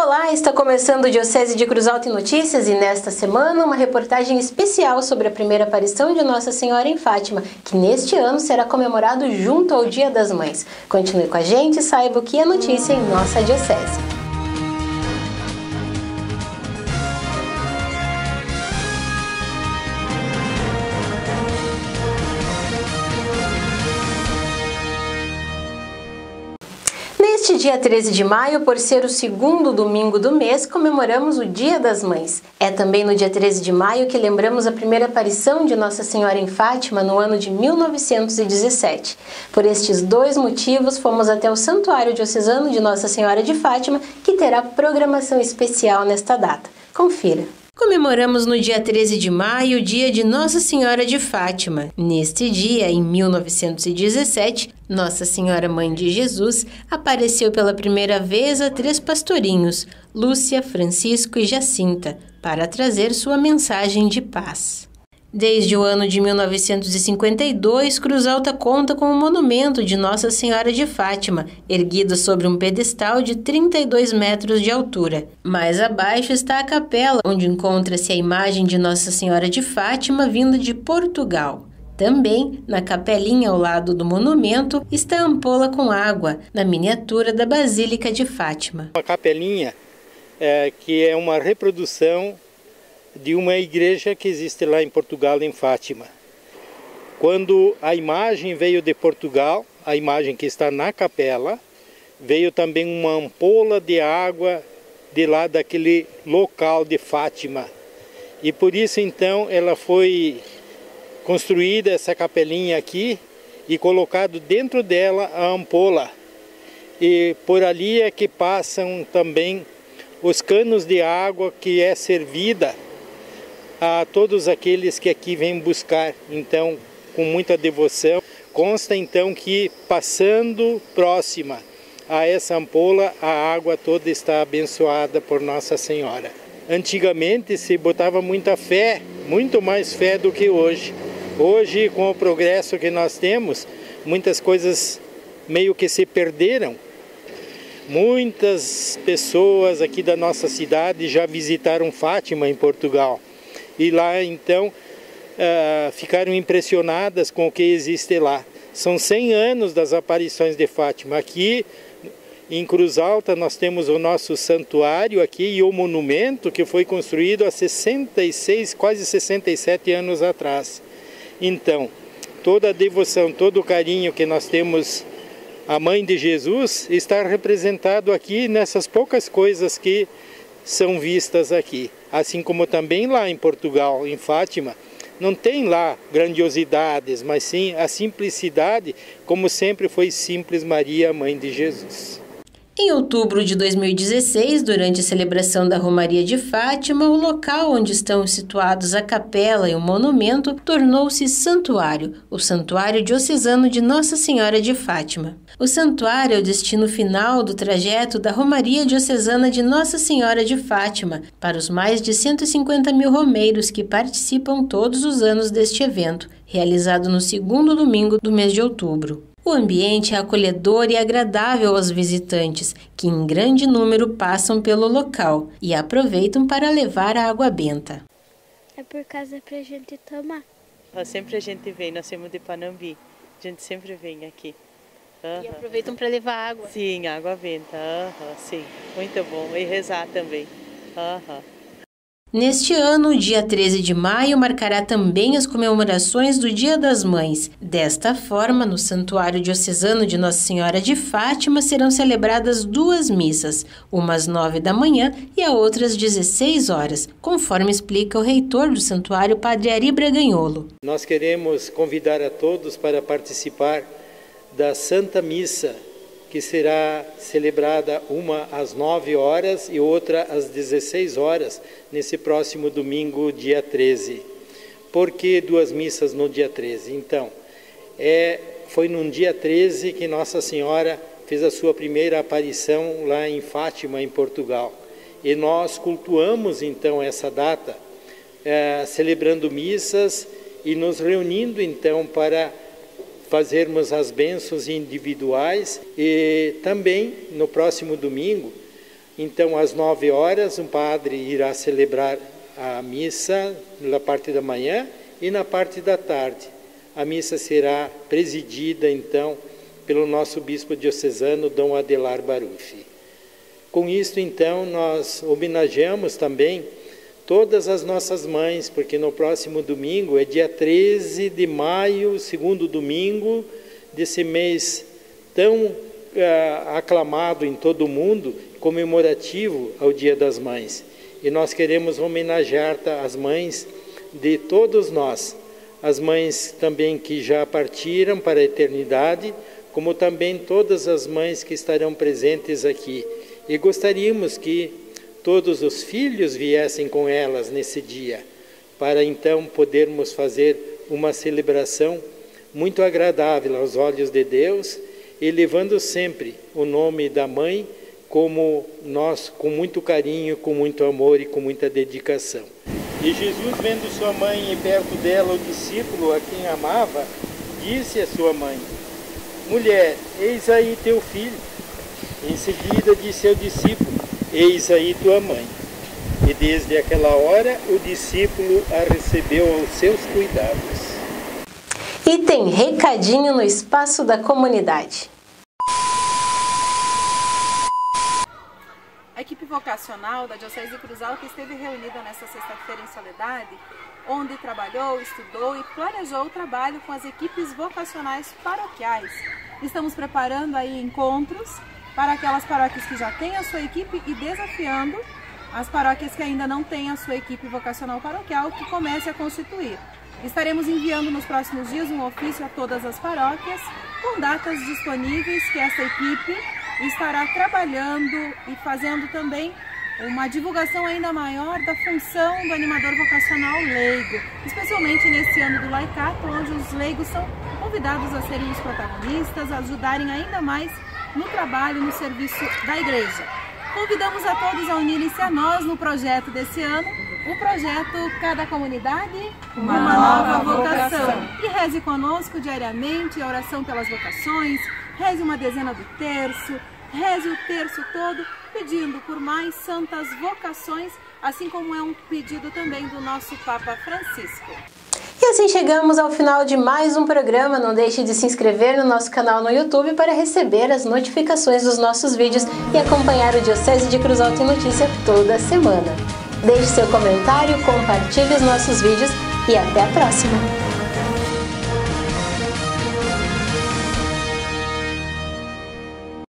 Olá, está começando o Diocese de Cruz Alta em Notícias e nesta semana uma reportagem especial sobre a primeira aparição de Nossa Senhora em Fátima, que neste ano será comemorado junto ao Dia das Mães. Continue com a gente e saiba o que é notícia em nossa Diocese. Neste dia 13 de maio, por ser o segundo domingo do mês, comemoramos o Dia das Mães. É também no dia 13 de maio que lembramos a primeira aparição de Nossa Senhora em Fátima no ano de 1917. Por estes dois motivos, fomos até o Santuário Diocesano de Nossa Senhora de Fátima, que terá programação especial nesta data. Confira. Comemoramos no dia 13 de maio o dia de Nossa Senhora de Fátima. Neste dia, em 1917, Nossa Senhora Mãe de Jesus apareceu pela primeira vez a três pastorinhos, Lúcia, Francisco e Jacinta, para trazer sua mensagem de paz. Desde o ano de 1952, Cruz Alta conta com um monumento de Nossa Senhora de Fátima, erguido sobre um pedestal de 32 metros de altura. Mais abaixo está a capela, onde encontra-se a imagem de Nossa Senhora de Fátima vinda de Portugal. Também, na capelinha ao lado do monumento, está a ampola com água, na miniatura da Basílica de Fátima. A capelinha, é, que é uma reprodução de uma igreja que existe lá em Portugal, em Fátima. Quando a imagem veio de Portugal, a imagem que está na capela, veio também uma ampola de água de lá daquele local de Fátima. E por isso então ela foi construída essa capelinha aqui e colocado dentro dela a ampola. E por ali é que passam também os canos de água que é servida a todos aqueles que aqui vêm buscar, então, com muita devoção. Consta então que passando próxima a essa ampola, a água toda está abençoada por Nossa Senhora. Antigamente se botava muita fé, muito mais fé do que hoje. Hoje, com o progresso que nós temos, muitas coisas meio que se perderam. Muitas pessoas aqui da nossa cidade já visitaram Fátima em Portugal e lá então uh, ficaram impressionadas com o que existe lá. São 100 anos das aparições de Fátima. Aqui em Cruz Alta nós temos o nosso santuário aqui e o monumento que foi construído há 66, quase 67 anos atrás. Então, toda a devoção, todo o carinho que nós temos à Mãe de Jesus está representado aqui nessas poucas coisas que são vistas aqui. Assim como também lá em Portugal, em Fátima, não tem lá grandiosidades, mas sim a simplicidade, como sempre foi simples Maria, mãe de Jesus. Em outubro de 2016, durante a celebração da Romaria de Fátima, o local onde estão situados a capela e o monumento tornou-se santuário, o Santuário Diocesano de Nossa Senhora de Fátima. O santuário é o destino final do trajeto da Romaria Diocesana de Nossa Senhora de Fátima para os mais de 150 mil romeiros que participam todos os anos deste evento, realizado no segundo domingo do mês de outubro. O ambiente é acolhedor e agradável aos visitantes, que em grande número passam pelo local e aproveitam para levar a água benta. É por causa para a gente tomar. Sempre a gente vem, nós somos de Panambi, a gente sempre vem aqui. Uhum. E aproveitam para levar água. Sim, água benta, uhum, sim, muito bom. E rezar também. Uhum. Neste ano, dia 13 de maio marcará também as comemorações do Dia das Mães. Desta forma, no Santuário Diocesano de Nossa Senhora de Fátima serão celebradas duas missas, uma às nove da manhã e a outra às 16 horas, conforme explica o reitor do santuário, Padre Ari Braganholo. Nós queremos convidar a todos para participar da Santa Missa que será celebrada uma às 9 horas e outra às 16 horas, nesse próximo domingo, dia 13. Por que duas missas no dia 13? Então, é, foi num dia 13 que Nossa Senhora fez a sua primeira aparição lá em Fátima, em Portugal. E nós cultuamos então essa data, é, celebrando missas e nos reunindo então para fazermos as bênçãos individuais e também no próximo domingo Então, às nove horas, um padre irá celebrar a missa na parte da manhã e na parte da tarde. A missa será presidida, então, pelo nosso bispo diocesano, Dom Adelar Barufi. Com isto, então, nós homenageamos também todas as nossas mães, porque no próximo domingo é dia 13 de maio, segundo domingo desse mês tão uh, aclamado em todo o mundo, comemorativo ao Dia das Mães. E nós queremos homenagear as mães de todos nós, as mães também que já partiram para a eternidade, como também todas as mães que estarão presentes aqui. E gostaríamos que todos os filhos viessem com elas nesse dia, para então podermos fazer uma celebração muito agradável aos olhos de Deus e levando sempre o nome da mãe como nós, com muito carinho, com muito amor e com muita dedicação. E Jesus, vendo sua mãe e perto dela o discípulo a quem amava, disse à sua mãe: Mulher, eis aí teu filho. Em seguida disse ao discípulo: Eis aí tua mãe. E desde aquela hora o discípulo a recebeu aos seus cuidados. E tem recadinho no espaço da comunidade. A equipe vocacional da Diocese de Cruz Alta esteve reunida nesta sexta-feira em Soledade, onde trabalhou, estudou e planejou o trabalho com as equipes vocacionais paroquiais. Estamos preparando aí encontros para aquelas paróquias que já têm a sua equipe e desafiando as paróquias que ainda não têm a sua equipe vocacional paroquial que comece a constituir. Estaremos enviando nos próximos dias um ofício a todas as paróquias com datas disponíveis que essa equipe estará trabalhando e fazendo também uma divulgação ainda maior da função do animador vocacional leigo, especialmente nesse ano do laicato, onde os leigos são convidados a serem os protagonistas, a ajudarem ainda mais no trabalho, no serviço da igreja. Convidamos a todos a unirem-se a nós no projeto desse ano, o projeto Cada Comunidade, uma, uma nova vocação. E reze conosco diariamente a oração pelas vocações, reze uma dezena do terço, reze o terço todo, pedindo por mais santas vocações, assim como é um pedido também do nosso Papa Francisco. E assim chegamos ao final de mais um programa. Não deixe de se inscrever no nosso canal no YouTube para receber as notificações dos nossos vídeos e acompanhar o Diocese de Cruz Alta em Notícia toda semana. Deixe seu comentário, compartilhe os nossos vídeos e até a próxima!